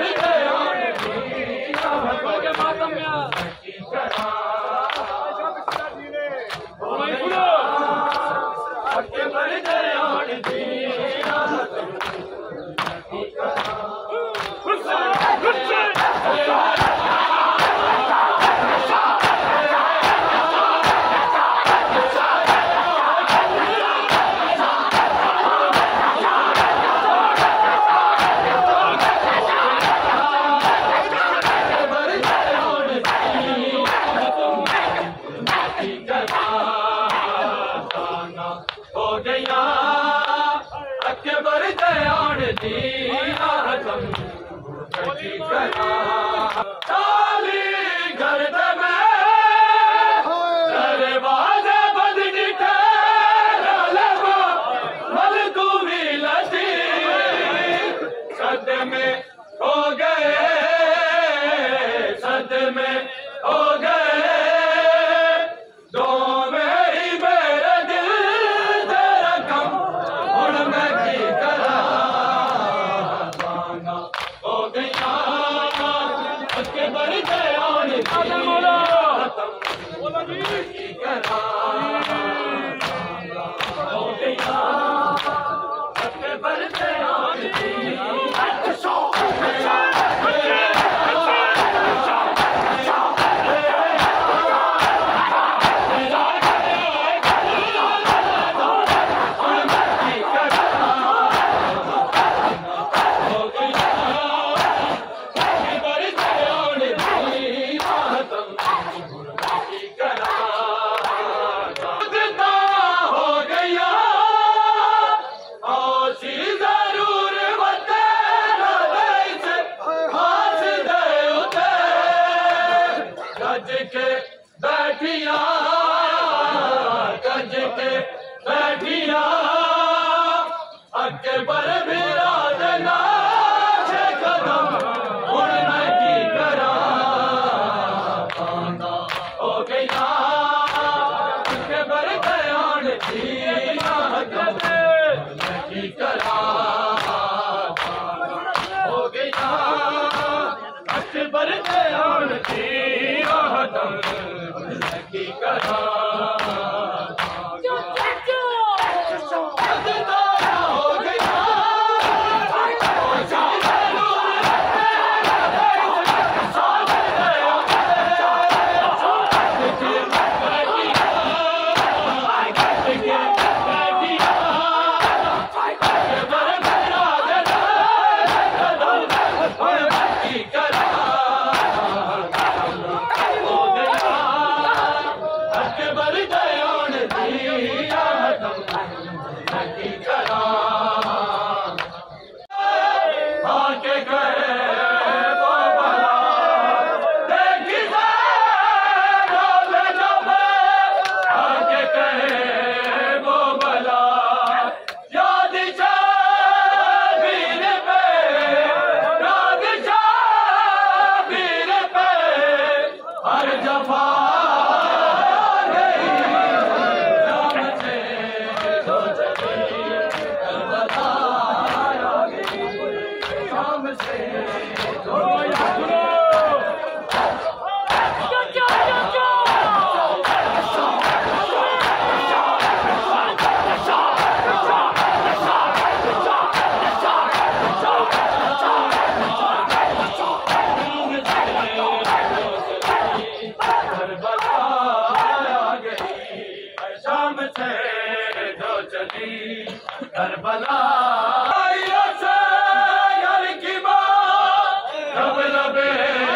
Amen. Hare Hare Hare Hare बैठिया Hussein. सदा